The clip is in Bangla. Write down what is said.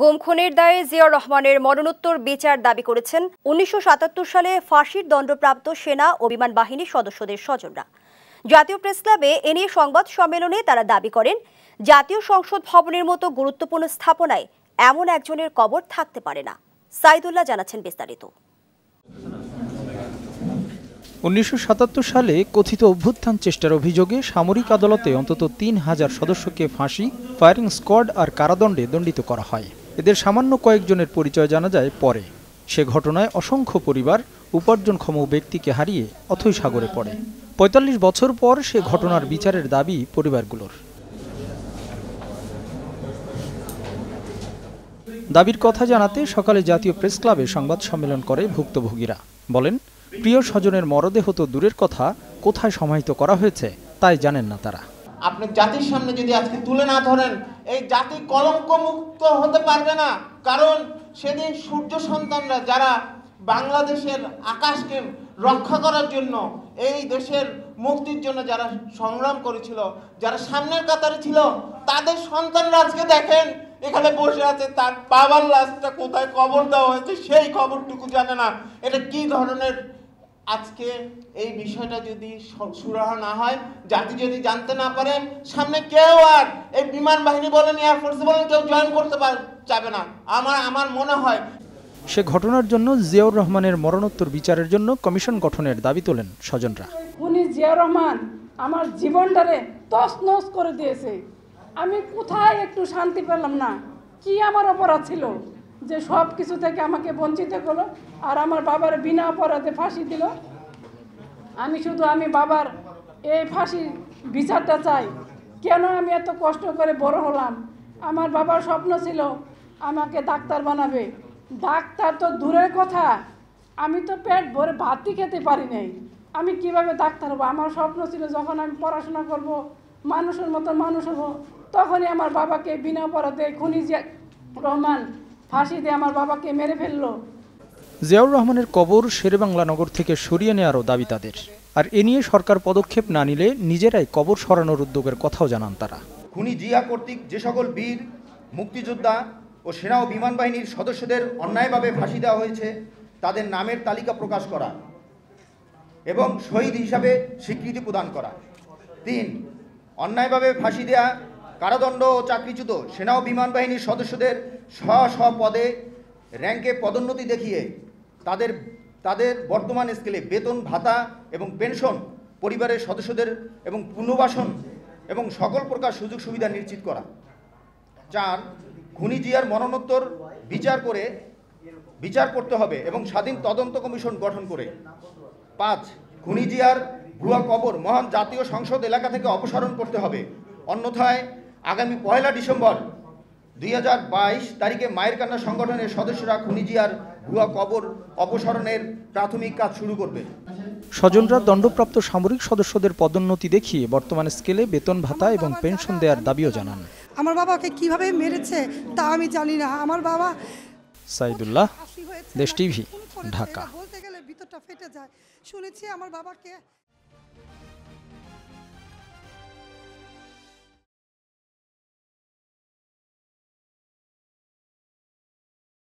গুম খুনের দায়ে জিয়াউর রহমানের মরণোত্তর বিচার দাবি করেছেন উনিশশো সাতাত্তর সালে ফাঁসির দণ্ডপ্রাপ্ত সেনা ও বিমান বাহিনীর সদস্যদের স্বজনরা। জাতীয় প্রেস ক্লাবে এ নিয়ে সংবাদ সম্মেলনে তারা দাবি করেন, জাতীয় সংসদ ভবনের মতো গুরুত্বপূর্ণ স্থাপনায় এমন একজনের কবর থাকতে পারে না। সাইদুল্লাহ জানাচ্ছেন বিস্তারিত। উনিশশো সাতাত্তর সালে কথিত অভ্যুত্থান চেষ্টার অভিযোগে সামরিক আদালতে অন্তত তিন হাজার সদস্যকে ফাঁসি, ফায়ারিং স্কোয়াড আর কারাদণ্ডে দণ্ডিত করা হয়। এদের সামান্য কয়েকজনের পরিচয় জানা যায় পরে। সে ঘটনায় অসংখ্য পরিবার উপার্জনক্ষম ব্যক্তিকে হারিয়ে অথৈ সাগরে পড়ে। পঁয়তাল্লিশ বছর পর সে ঘটনার বিচারের দাবি পরিবারগুলোর। দাবির কথা জানাতে সকালে জাতীয় প্রেস ক্লাবে সংবাদ সম্মেলন করে ভুক্তভোগীরা। বলেন, প্রিয় স্বজনের মরদেহ তো দূরের কথা, কোথায় সমাহিত করা হয়েছে তাই জানেন না তারা। আপনি জাতির সামনে যদি আজকে তুলে না ধরেন, এই জাতি কলঙ্ক মুক্ত হতে পারবে না। কারণ সেদিন সূর্য সন্তানরা যারা বাংলাদেশের আকাশকে রক্ষা করার জন্য, এই দেশের মুক্তির জন্য যারা সংগ্রাম করেছিল, যারা সামনের কাতারে ছিল, তাদের সন্তানরা আজকে দেখেন, এখানে বসে আছে, তার বাবার লাশটা কোথায় কবর দেওয়া হয়েছে, সেই খবরটুকু জানে না। এটা কি ধরনের আজকে এই বিষয়টা যদি সুরাহা না হয় জাতি যদি জানতে না পারে সামনে কেউ আর এই বিমান বাহিনী বলেন এয়ারফোর্সে বলেন কেউ জয়েন করতে পার যাবে না। আমার আমার মনে হয়। সে ঘটনার জন্য জিয়াউর রহমানের মরণোত্তর বিচারের জন্য কমিশন গঠনের দাবি তোলেন স্বজনরা। উনি জিয়া রহমান আমার জীবনটারে তছনছ করে দিয়েছে। আমি কোথায় একটু শান্তি পেলাম না? কি আমার অপরাধ ছিল? যে সব কিছু থেকে আমাকে বঞ্চিত করল আর আমার বাবার বিনা অপরাধে ফাঁসি দিল। আমি শুধু আমি বাবার এই ফাঁসির বিচারটা চাই। কেন আমি এত কষ্ট করে বড় হলাম? আমার বাবার স্বপ্ন ছিল আমাকে ডাক্তার বানাবে। ডাক্তার তো দূরের কথা। আমি তো পেট ভরে ভাতই খেতে পারি নাই। আমি কীভাবে ডাক্তার হব? আমার স্বপ্ন ছিল যখন আমি পড়াশোনা করব, মানুষের মতো মানুষ হব, তখনই আমার বাবাকে বিনা অপরাধে খুনি রহমান ফাঁসি দিয়ে আমার বাবাকে মেরে ফেলল। জিয়াউর রহমানের কবর শেরেবাংলা নগর থেকে সরিয়ে নেওয়ারও দাবি তাদের। আর এ নিয়ে সরকার পদক্ষেপ না নিলে নিজেরাই কবর সরানোর উদ্যোগের কথাও জানান তারা। খুনি জিয়া কর্তৃক যে সকল বীর মুক্তিযোদ্ধা ও সেনা ও বিমান বাহিনীর সদস্যদের অন্যায়ভাবে ফাঁসি দেওয়া হয়েছে তাদের নামের তালিকা প্রকাশ করা এবং শহীদ হিসাবে স্বীকৃতি প্রদান করা। তিন অন্যায়ভাবে ফাঁসি দেয়া কারাদণ্ড ও চাকরিচ্যুত সেনা ও বিমান বাহিনীর সদস্যদের স্ব স্ব পদে র্যাঙ্কে পদোন্নতি দেখিয়ে তাদের তাদের বর্তমান স্কেলে বেতন, ভাতা এবং পেনশন পরিবারের সদস্যদের এবং পুনর্বাসন এবং সকল প্রকার সুযোগ সুবিধা নিশ্চিত করা। চার, খুনি জিয়ার মরণোত্তর বিচার করে, বিচার করতে হবে এবং স্বাধীন তদন্ত কমিশন গঠন করে। পাঁচ, খুনি জিয়ার ভুয়া কবর মহান জাতীয় সংসদ এলাকা থেকে অপসারণ করতে হবে। অন্যথায় আগামী পয়লা ডিসেম্বর দুই হাজার বাইশ তারিখে মায়ের কান্না সংগঠনের সদস্যরা খুনিজিয়ার ভুয়া কবর অপসারণের প্রাথমিক কাজ শুরু করবে। স্বজনরা দণ্ডপ্রাপ্ত সামরিক সদস্যদের পদোন্নতি দেখিয়ে বর্তমান স্কেলে বেতন ভাতা এবং পেনশন দেওয়ার দাবিও জানান। আমার বাবাকে কীভাবে মেরেছে তা আমি জানি না। আমার বাবা সাইদুল্লাহ দেশ টিভি, ঢাকা। বলতে গেলে ভিতরটা ফেটে যায়। শুনেছি আমার বাবাকে